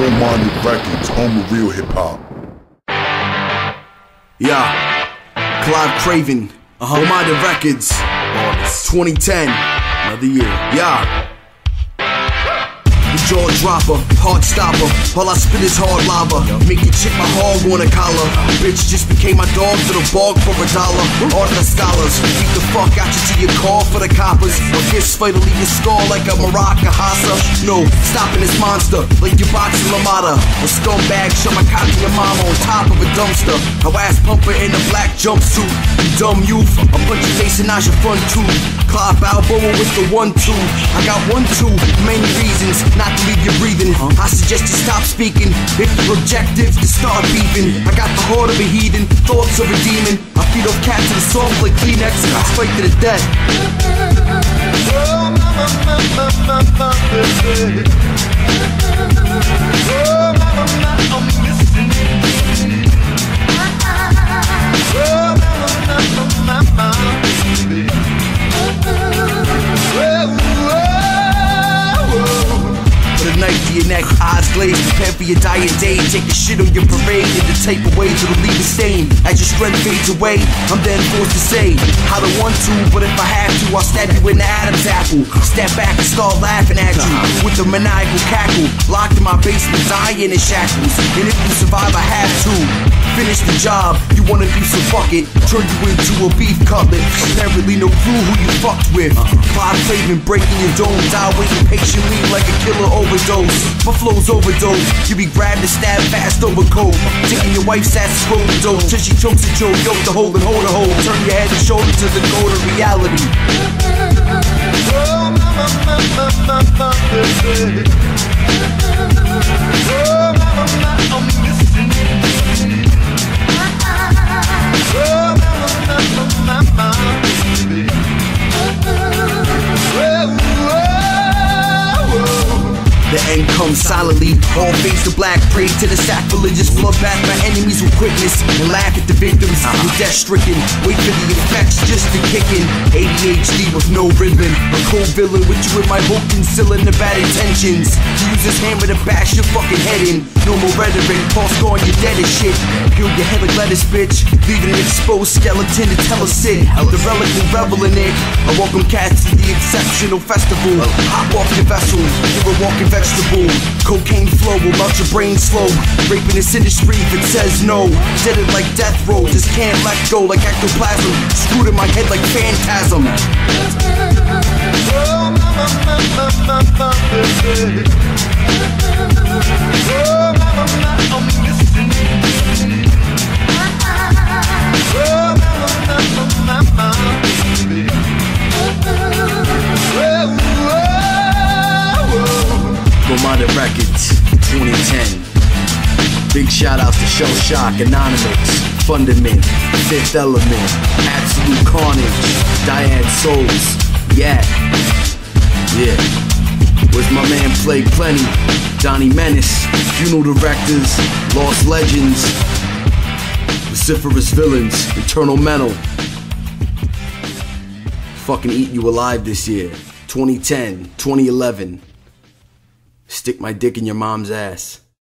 Goldminded records, home of real hip hop. Yeah. Klive Kraven. Uh-huh. Minded Records. 2010. Another year. Yeah. Jaw dropper, heart stopper. All I spit is hard lava. Make you check my hog on a collar. Bitch just became my dog to the bog for a dollar. Art the scholars. Beat the fuck out you till you call for the coppers. Or fist fight to leave your skull like a Maraca Hassa. No, stopping this monster like you boxing Lamada. A scumbag, show my cock to your mama on top of a dumpster. A ass pumper in a black jumpsuit. You dumb youth. A bunch of your out your front tooth. Klive Balboa with the one two. I got one two main reasons not to leave you breathing. I suggest you stop speaking. If your objective is start beeping. I got the heart of a heathen, thoughts of a demon. I feed off cats to the soft like Kleenex and I straight to the death. Neck, eyes glazed, prepare for your dying day. Take a shit on your parade and the tape away to leave a stain. As your strength fades away, I'm then forced to say I don't want to, but if I have to, I'll stab you in the Adam's apple. Step back and start laughing at you with a maniacal cackle. Locked in my basement, dying in shackles. And if you survive, I have to. Finish the job, you wanna be some fuck it. Turn you into a beef cutlet. Apparently, no clue who you fucked with. Klive Kraven breaking your dome, die waiting patiently like a killer overdose. My flow's overdose. You be grabbed and stabbed fast over cold. Taking your wife's ass to roll dope till she chokes at your yoke to hold and hold a hold. Turn your head and shoulder to the goal of reality. Oh, The end comes silently, all face to black, pray to the sacrilegious bloodbath. My enemies will quickness and laugh at the victims. Uh-huh. You're death stricken, wait for the effects just to kick in. ADHD with no rhythm, a cold villain with you in my book, concealing the bad intentions. He uses hammer to bash your fucking head in. No more rhetoric, false score on your dead as shit. Peel your head like lettuce, bitch, leaving an exposed skeleton to tell us it. The relic will revel in it. I welcome cats to the exceptional festival. Hop off your vessel, you're a walking vegetable. Cocaine flow will melt your brain slow. Raping this industry if it says no. Did it like death row, just can't let go like ectoplasm. Screwed in my head like phantasm. Big shout out to Shell Shock, Anonamix, Fundament, Fifth Element, Absoulut Karnage, Diane Souls, yeah, yeah. Where's my man Play Plenty, Donnie Menace, Funeral Directors, Lost Legends, Vociferous Villains, Internal Mental. Fucking eat you alive this year. 2010, 2011. Stick my dick in your mom's ass.